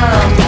time